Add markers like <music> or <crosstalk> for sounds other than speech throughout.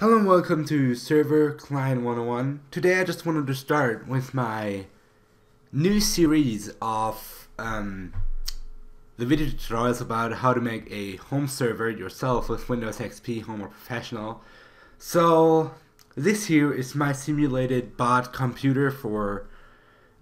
Hello and welcome to Server Client 101. Today I just wanted to start with my new series of um, the video tutorials about how to make a home server yourself with Windows XP Home or Professional. So this here is my simulated bot computer for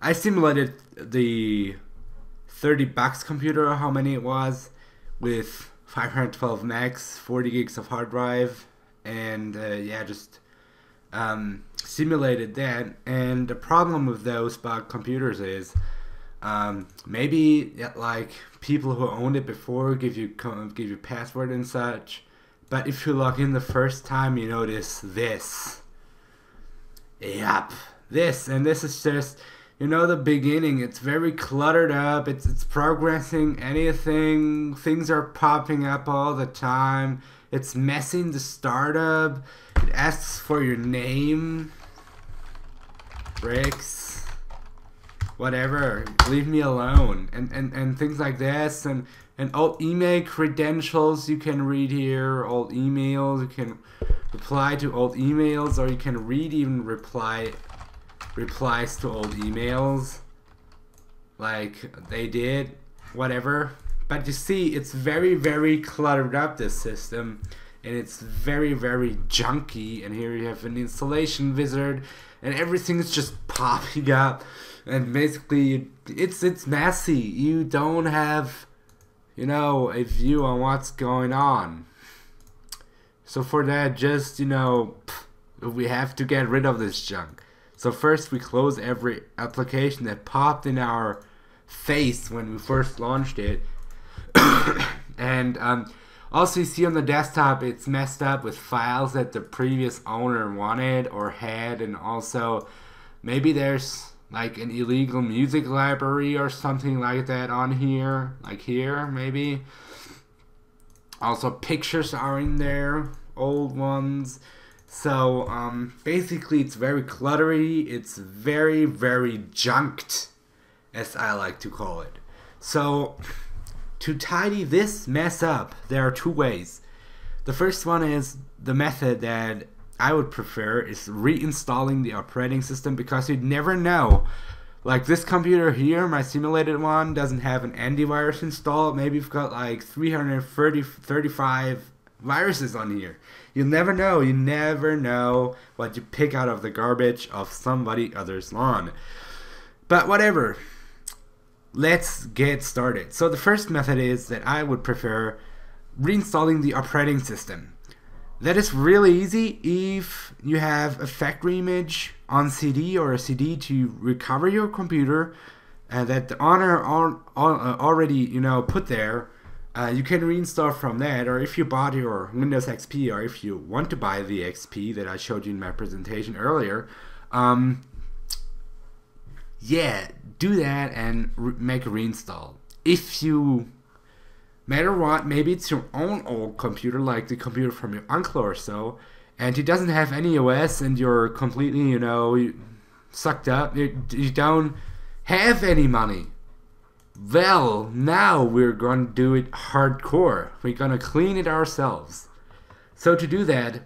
I simulated the 30 bucks computer or how many it was with 512 megs 40 gigs of hard drive and uh, yeah just um, simulated that. And the problem with those bug computers is um, maybe like people who owned it before give you give you password and such but if you log in the first time you notice this. Yep this and this is just you know the beginning it's very cluttered up it's it's progressing anything things are popping up all the time it's messing the startup it asks for your name bricks whatever leave me alone and and and things like this and and all email credentials you can read here old emails you can reply to old emails or you can read even reply replies to old emails. Like they did whatever. But you see it's very very cluttered up this system. And it's very very junky. And here you have an installation wizard. And everything's just <laughs> popping up. And basically it's it's messy. You don't have you know a view on what's going on. So for that just you know we have to get rid of this junk so first we close every application that popped in our face when we first launched it. <coughs> and um, also you see on the desktop it's messed up with files that the previous owner wanted or had. And also maybe there's like an illegal music library or something like that on here like here maybe. Also pictures are in there old ones so um, basically, it's very cluttery. It's very, very junked, as I like to call it. So to tidy this mess up, there are two ways. The first one is the method that I would prefer is reinstalling the operating system because you'd never know. Like this computer here, my simulated one, doesn't have an antivirus installed. Maybe you've got like 330, 35 viruses on here. You never know. You never know what you pick out of the garbage of somebody other's lawn. But whatever. Let's get started. So the first method is that I would prefer reinstalling the operating system. That is really easy if you have a factory image on CD or a CD to recover your computer uh, that the owner uh, already you know put there uh, you can reinstall from that, or if you bought your Windows XP, or if you want to buy the XP that I showed you in my presentation earlier, um, yeah, do that and make a reinstall. If you matter what, maybe it's your own old computer, like the computer from your uncle or so, and it doesn't have any OS, and you're completely, you know, sucked up. You, you don't have any money well, now we're going to do it hardcore. We're going to clean it ourselves. So to do that,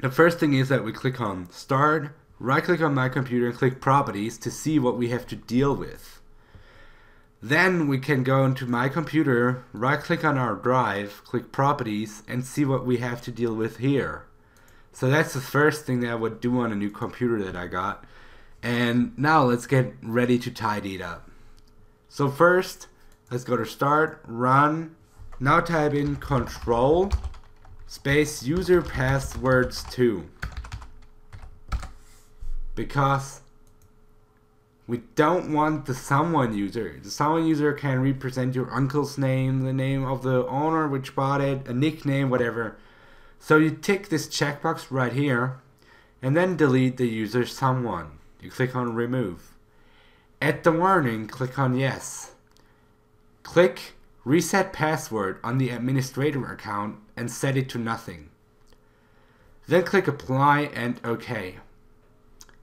the first thing is that we click on Start, right click on my computer and click Properties to see what we have to deal with. Then we can go into my computer, right click on our drive, click Properties and see what we have to deal with here. So that's the first thing that I would do on a new computer that I got. And now let's get ready to tidy it up. So first, let's go to start, run. Now type in control space user passwords 2 because we don't want the someone user. The someone user can represent your uncle's name, the name of the owner which bought it, a nickname, whatever. So you tick this checkbox right here and then delete the user someone. You click on remove. At the warning, click on Yes. Click Reset Password on the administrator account and set it to nothing. Then click Apply and OK.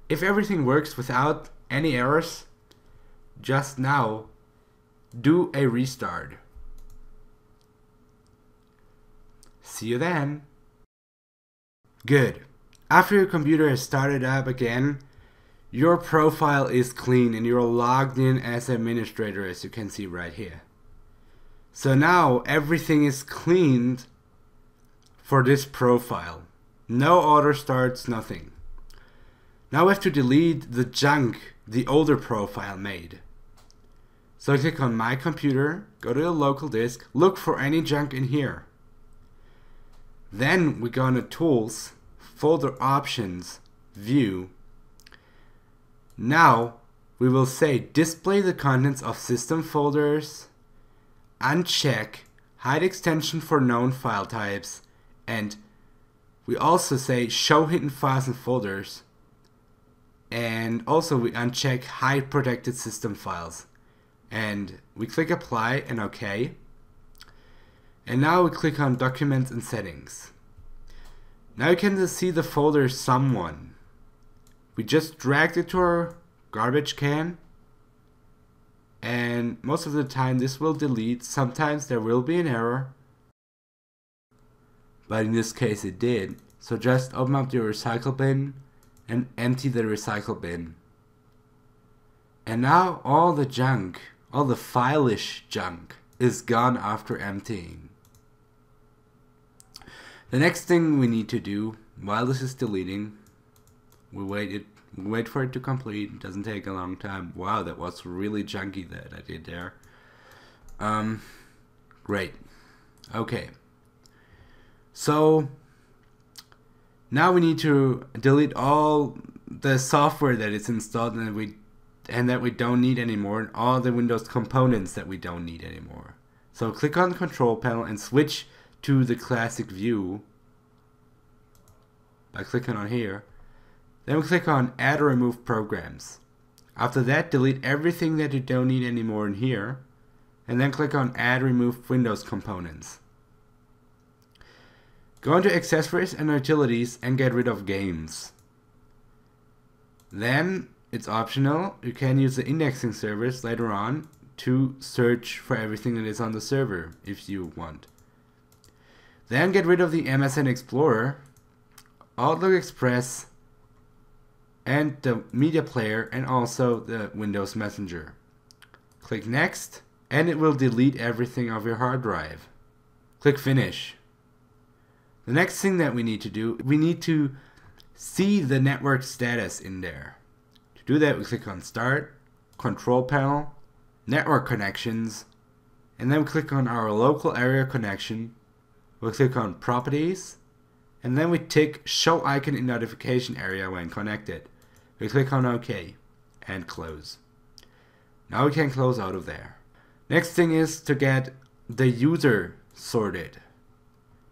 If everything works without any errors, just now, do a restart. See you then. Good. After your computer has started up again, your profile is clean and you're logged in as administrator as you can see right here. So now everything is cleaned for this profile. No auto starts, nothing. Now we have to delete the junk the older profile made. So click on my computer, go to the local disk, look for any junk in here. Then we go into tools, folder options, view. Now we will say display the contents of system folders, uncheck hide extension for known file types, and we also say show hidden files and folders. And also we uncheck hide protected system files. And we click apply and OK. And now we click on documents and settings. Now you can see the folder someone. We just dragged it to our garbage can and most of the time this will delete. Sometimes there will be an error, but in this case it did. So just open up your recycle bin and empty the recycle bin. And now all the junk, all the file-ish junk is gone after emptying. The next thing we need to do while this is deleting, we wait it wait for it to complete. It doesn't take a long time. Wow, that was really junky that I did there. Um, great. Okay. So now we need to delete all the software that is installed and that we and that we don't need anymore and all the Windows components that we don't need anymore. So click on the control panel and switch to the classic view by clicking on here then click on add or remove programs. After that, delete everything that you don't need anymore in here, and then click on add remove Windows components. Go into accessories and utilities and get rid of games. Then, it's optional, you can use the indexing service later on to search for everything that is on the server if you want. Then get rid of the MSN Explorer, Outlook Express, and the media player and also the Windows Messenger. Click Next and it will delete everything of your hard drive. Click Finish. The next thing that we need to do, we need to see the network status in there. To do that, we click on Start, Control Panel, Network Connections, and then we click on our local area connection. We'll click on Properties, and then we tick Show Icon in Notification Area when connected. We click on OK and close. Now we can close out of there. Next thing is to get the user sorted.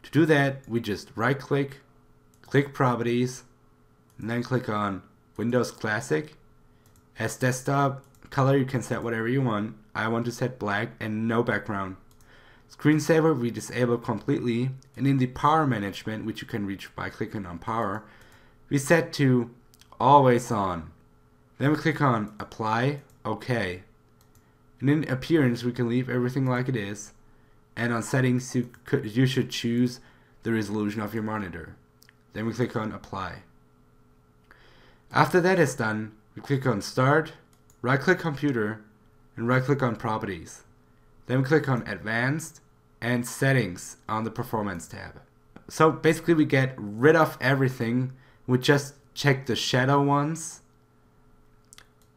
To do that, we just right click, click properties, and then click on Windows Classic. As desktop color, you can set whatever you want. I want to set black and no background. Screensaver we disable completely, and in the power management, which you can reach by clicking on power, we set to always on. Then we click on apply, OK. And in appearance we can leave everything like it is. And on settings you, could, you should choose the resolution of your monitor. Then we click on apply. After that is done, we click on start, right click computer, and right click on properties. Then we click on advanced and settings on the performance tab. So basically we get rid of everything with just check the shadow ones.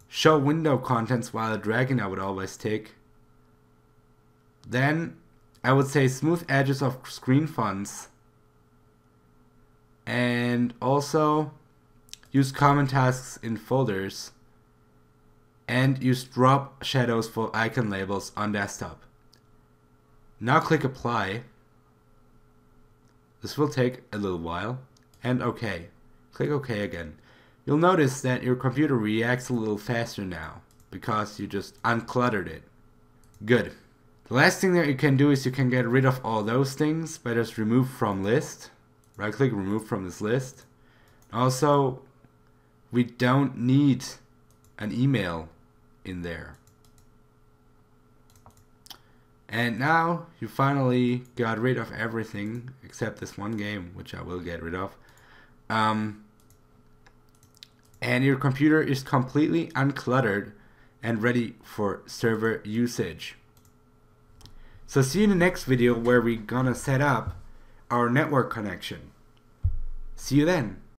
Show window contents while dragging I would always take. Then I would say smooth edges of screen fonts. And also use common tasks in folders. And use drop shadows for icon labels on desktop. Now click apply. This will take a little while. And OK. Click OK again. You'll notice that your computer reacts a little faster now because you just uncluttered it. Good. The last thing that you can do is you can get rid of all those things by just remove from list. Right click remove from this list. Also, we don't need an email in there. And now you finally got rid of everything except this one game, which I will get rid of. Um, and your computer is completely uncluttered and ready for server usage. So see you in the next video where we're gonna set up our network connection. See you then.